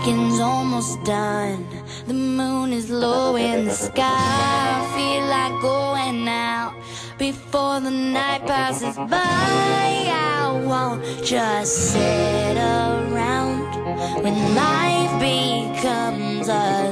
weekend's almost done. The moon is low in the sky. I feel like going out before the night passes by. I won't just sit around when life becomes a